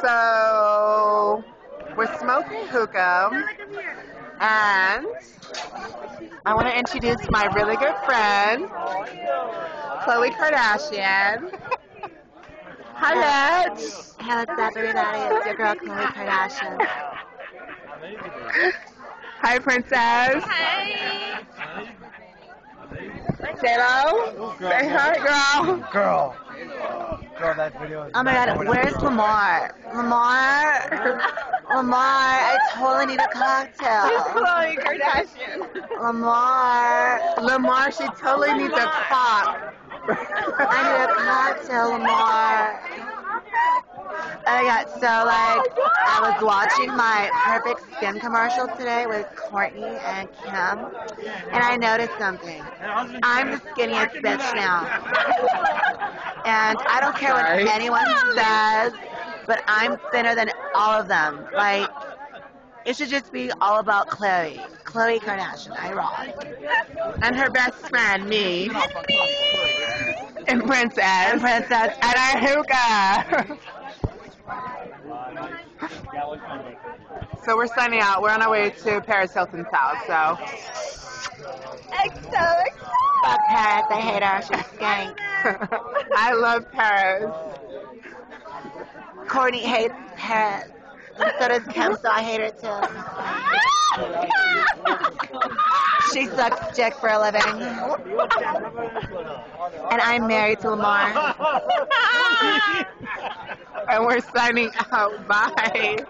So we're smoking hookah, and I want to introduce my really good friend, Khloe Kardashian. Hi, Rich. Hey, what's up, everybody? It's your girl, Khloe Kardashian. Hi, Princess. Hi. J-Lo. Say hi, girl. Girl. Girl, that video is Oh my god, where's Lamar? Lamar? Lamar, I totally need a cocktail. Khloe Kardashian. Lamar, Lamar, she totally needs a pop. I need a cocktail, Lamar. I got so like, I was watching my Perfect Skin commercial today with Kourtney and Kim, and I noticed something. I'm the skinniest bitch now. And I don't care what anyone says, but I'm thinner than all of them. Like, it should just be all about Khloe. Khloe Kardashian. I rock. And her best friend, me. And Princess. And Princess. And our hookah. so we're signing out. We're on our way to Paris Hilton's house. So Fuck Paris. I hate her. She's a skank. I love Paris. Kourtney hates Paris. And so does Kim, so I hate her too. She sucks dick for a living. And I'm married to Lamar. And we're signing out. Bye.